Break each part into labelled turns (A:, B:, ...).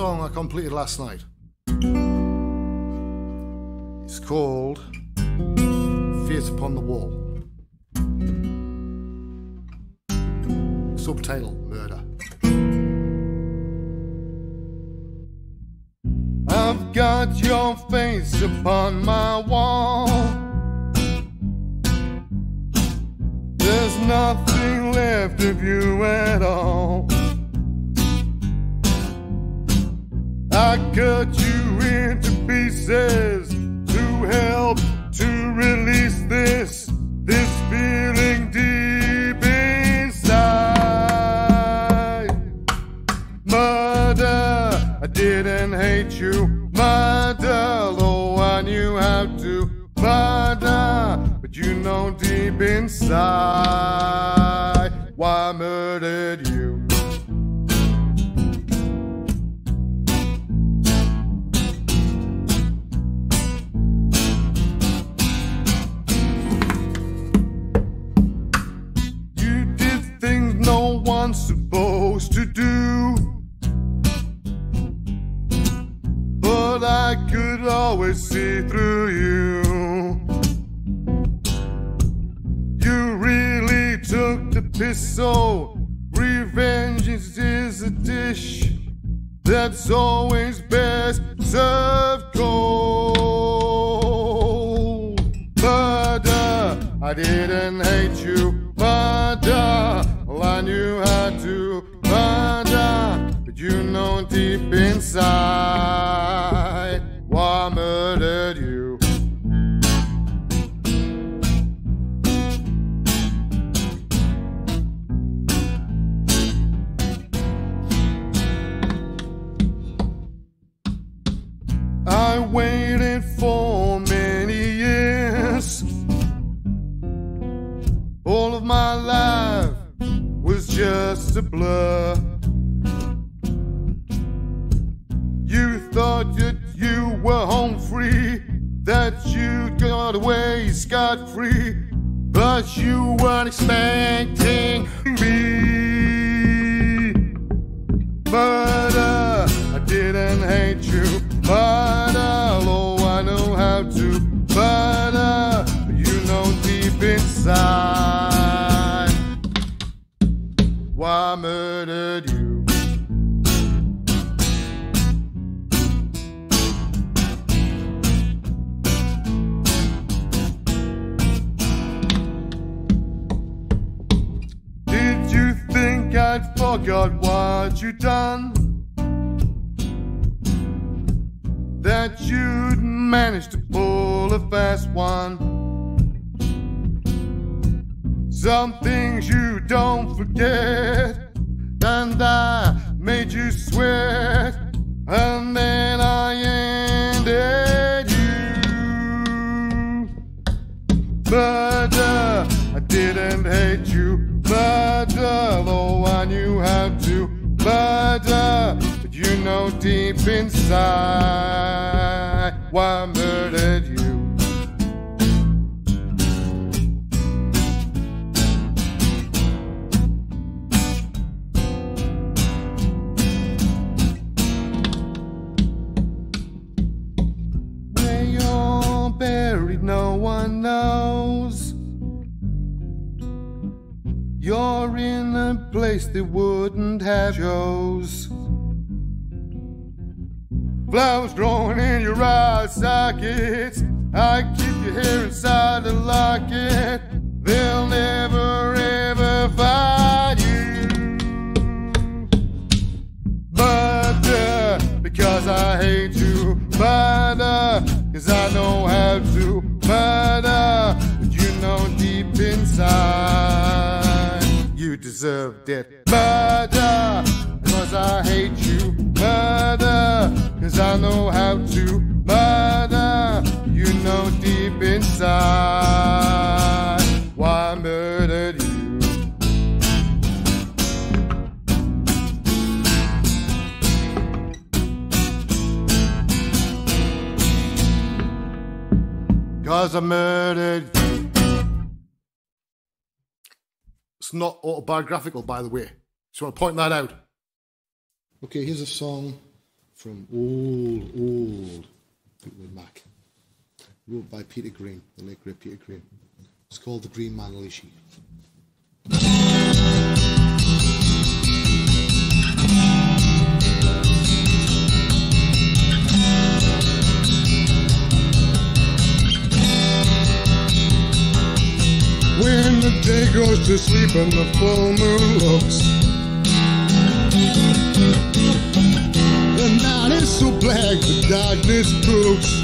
A: song I completed last night. It's called Face Upon the Wall. Subtitle Murder.
B: I've got your face upon my wall. There's nothing left of you at all. Cut you into pieces to help to release this, this feeling deep inside. Murder, I didn't hate you. Murder, though I knew how to. Murder, but you know deep inside took the piss, so revenge is, is a dish that's always best served cold. Murder, I didn't hate you. That you were home free, that you got away scot free, but you weren't expecting me. Murder, I didn't hate you. Murder, oh, I know how to. Murder, you know deep inside why murdered you. I'd forgot what you done? That you'd managed to pull a fast one. Some things you don't forget, and I made you sweat, and then I ended you. Murder, uh, I didn't hate you. Murder, though I knew how to. Murder, but you know deep inside why I murdered you. Sockets. I keep your hair inside the locket. They'll never ever find you. Murder, uh, because I hate you. Murder, uh, cause I know how to. Uh, but you know deep inside you deserve death. Murder, cause I hate you. Murder, cause I know how to. Murder, you know deep inside why I murdered you. Cause I murdered you.
A: It's not autobiographical, by the way. Just want to point that out. Okay, here's a song from old, old Fleetwood Mac. Wrote by Peter Green, the late great Peter Green. It's called The Green Manalishi.
B: When the day goes to sleep and the full moon looks so black, the darkness crooks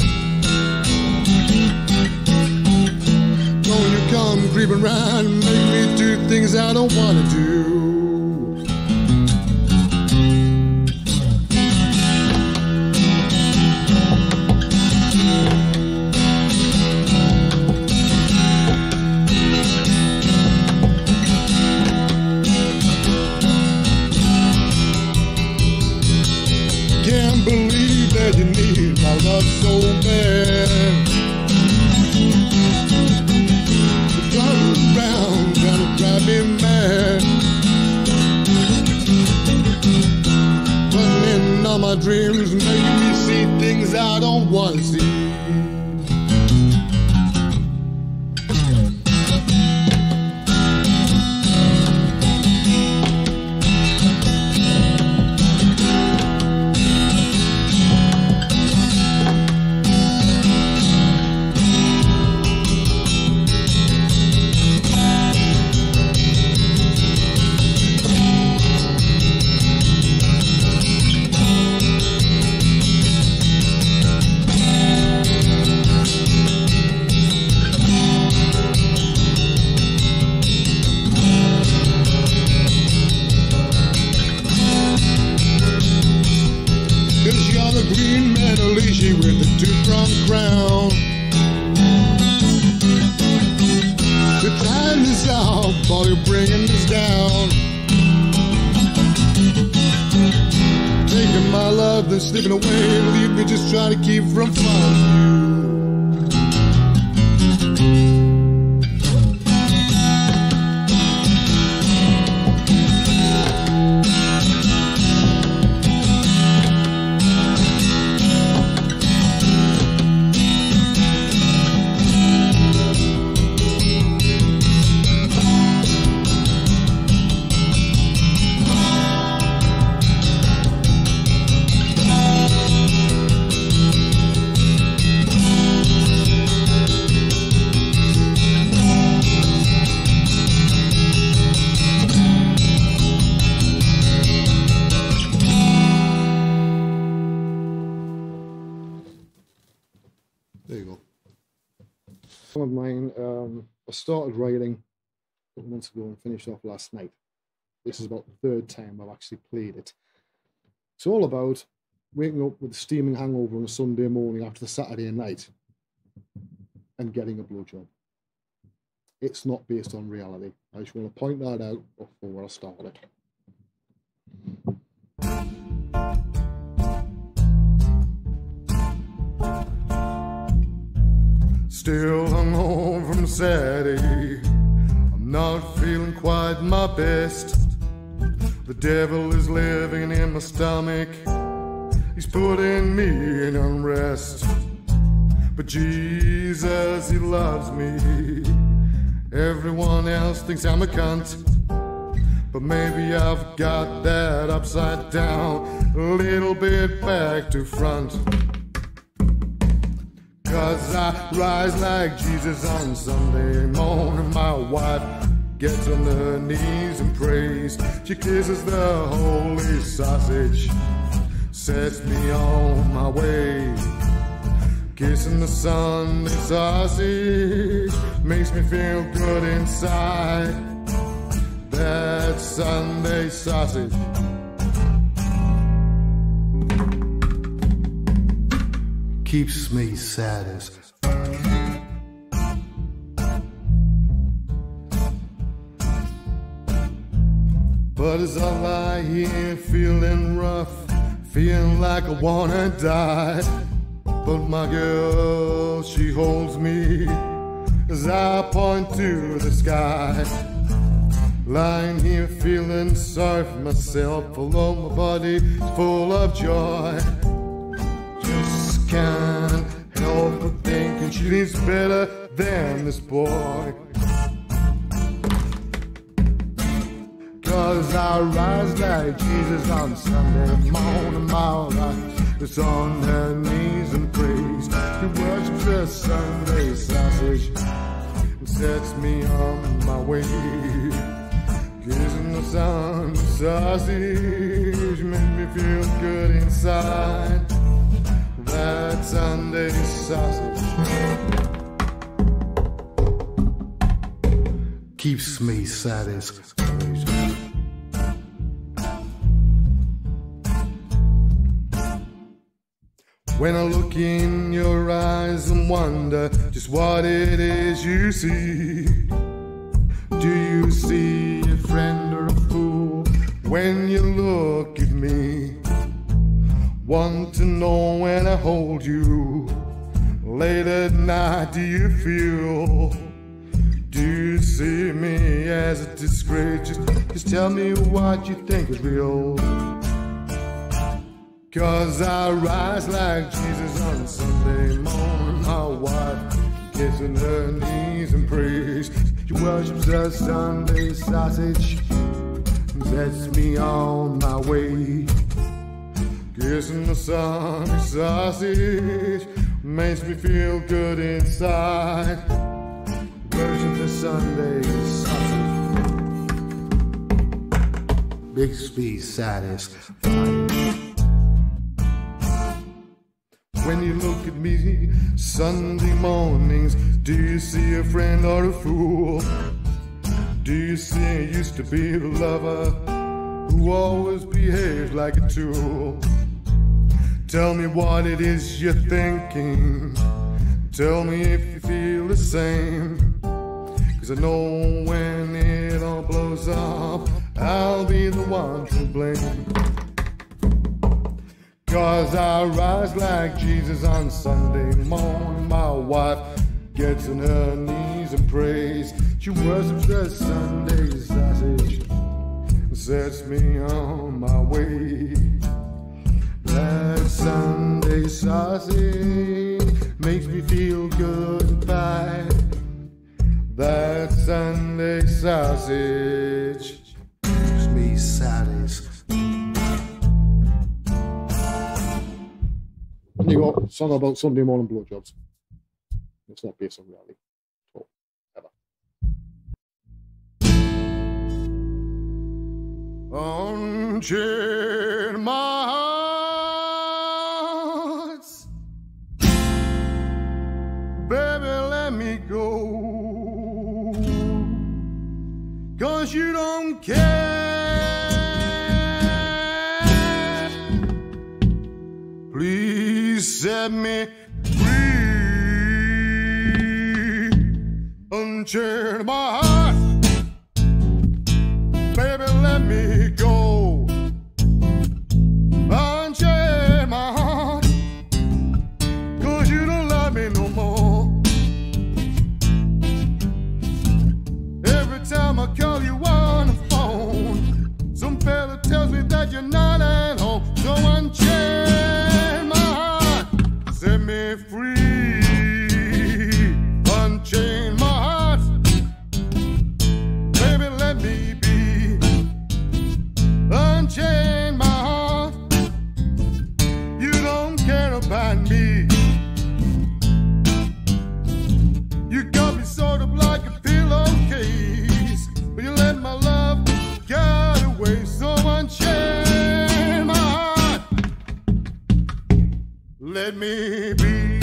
B: Don't you come creeping round and make me do things I don't wanna do dreams, making me see things I don't want to see. Slipping away. Leave me just trying to keep from falling
C: started writing a couple months ago and finished off last night. This is about the third time I've actually played it. It's all about waking up with a steaming hangover on a Sunday morning after the Saturday night and getting a blowjob. It's not based on reality. I just want to point that out before I start it.
B: Still Saturday. I'm not feeling quite my best. The devil is living in my stomach. He's putting me in unrest. But Jesus, He loves me. Everyone else thinks I'm a cunt. But maybe I've got that upside down, a little bit back to front. Cause I rise like Jesus on Sunday morning. My wife gets on her knees and prays. She kisses the holy sausage, sets me on my way. Kissing the Sunday sausage makes me feel good inside. That Sunday sausage.
A: Keeps me satisfied.
B: But as I lie here feeling rough, feeling like I wanna die. But my girl, she holds me as I point to the sky. Lying here feeling sorry for myself, although my body full of joy. Is better than this boy. Cause I rise like Jesus on Sunday morning, my life is on her knees and praise. He worships the Sunday sausage and sets me on my way. Kissing the sun sausage make me feel good inside. That Sunday sausage keeps me satisfied. When I look in your eyes and wonder just what it is you see. Do you see a friend or a fool when you look at me? Want to know when I hold you late at night, do you feel? Do you see me as a disgrace? Just, just tell me what you think is real. Cause I rise like Jesus on Sunday morning. My wife on her knees and prays. She worships the Sunday sausage and sets me on my way. Kissing the Sunday sausage makes me feel good inside. Worship the Sunday sausage me satisfied. When you look at me Sunday mornings, do you see a friend or a fool? Do you see I used to be a lover who always behaved like a tool? Tell me what it is you're thinking. Tell me if you feel the same. Cause I know when it all blows up, I'll be the one to blame. Cause I rise like Jesus on Sunday morning. My wife gets on her knees and prays. She worships the Sunday sausage sets me on my way. That Sunday sausage makes me feel good and. That Sunday sausage makes me satisfied.
C: And you got a song about Sunday morning blowjobs. It's not based on reality. at all, ever.
B: Unchain my heart, Unchain my heart baby, let me go. Unchain my heart, cause you don't love me no more. Every time I call you Let me be.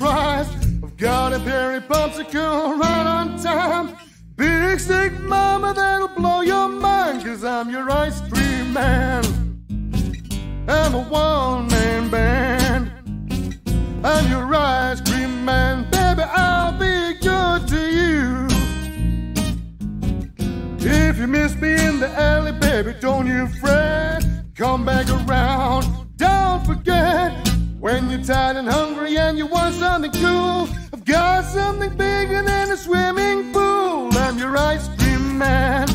B: I've got a berry popsicle right on time. Big stick mama that'll blow your mind. Cause I'm your ice cream man. I'm a one man band. I'm your ice cream man. Baby, I'll be good to you. If you miss me in the alley, baby, don't you fret. Come back around. Don't forget when you're tired and hungry and you want something cool. I've got something bigger than a swimming pool. I'm your ice cream man.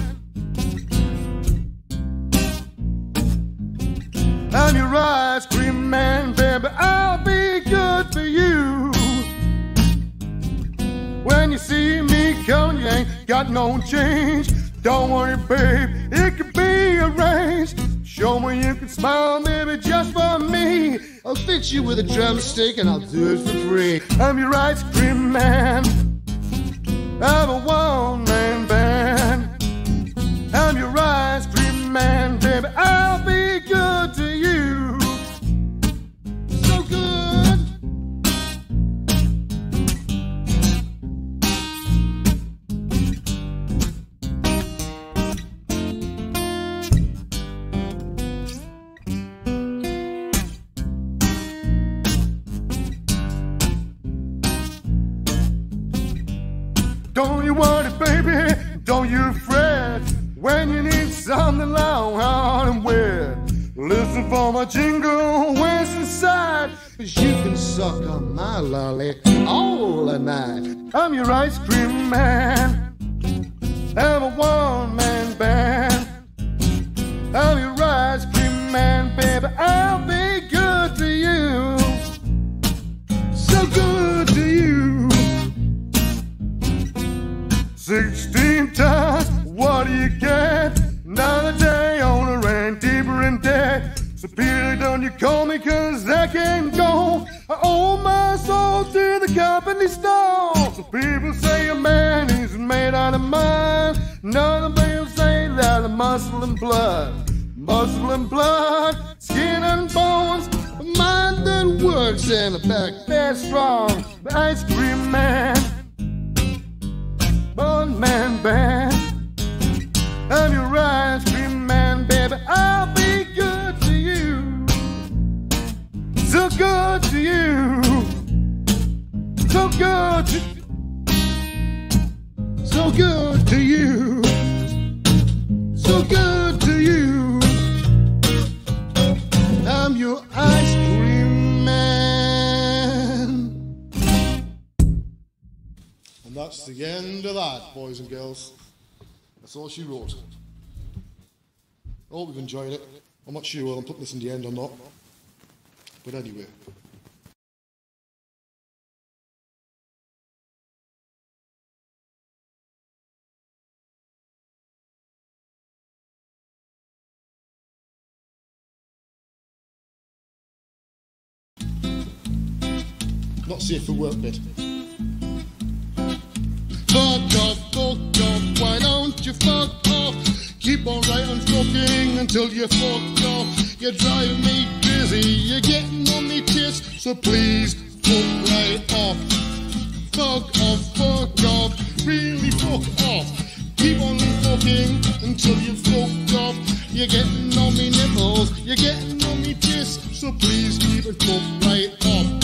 B: I'm your ice cream man, baby. I'll be good for you. When you see me coming, you ain't got no change. Don't worry, babe, it could be arranged. Show me you can smile, baby, just for me.
A: I'll fit you with a drumstick and I'll do it for free.
B: I'm your ice cream man. I'm a one man band. I'm your ice cream man, baby. I'll when you need something loud and wet. Listen for my jingle it's inside.
A: Cause you can suck on my lolly all the night.
B: I'm your ice cream man. I'm a one man band. I'm your ice cream man, baby. I'll be good to you. So good good So good to you. So good to you. I'm your ice cream man.
A: And that's the end of that, boys and girls. That's all she wrote. I hope you've enjoyed it. I'm not sure whether I'm putting this in the end or not. But anyway. Not safe for work bit.
B: Fuck off, fuck off, why don't you fuck off? Keep on writing fucking until you fuck off. You're driving me crazy, you're getting on me piss, so please fuck right off. Fuck off, fuck off, really fuck off. Keep on fucking until you fuck off. You're getting on me nipples, you're getting on me piss, so please keep it fuck right off.